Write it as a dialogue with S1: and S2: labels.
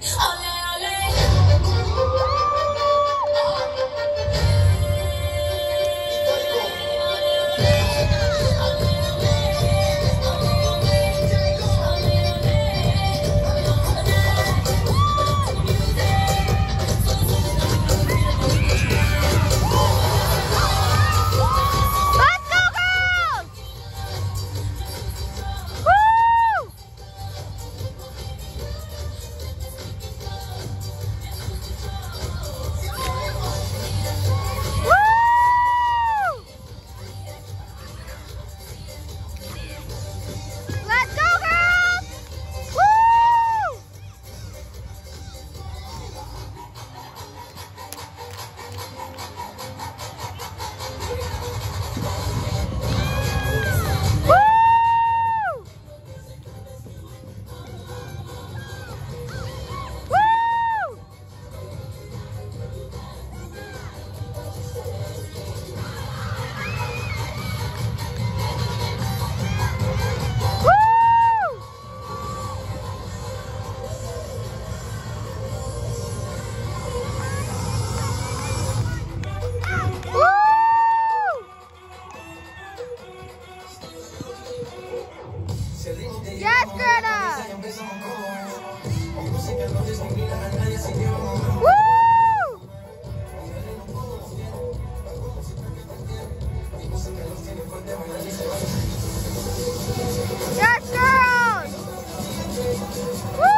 S1: Oh! Yes, girls! Woo!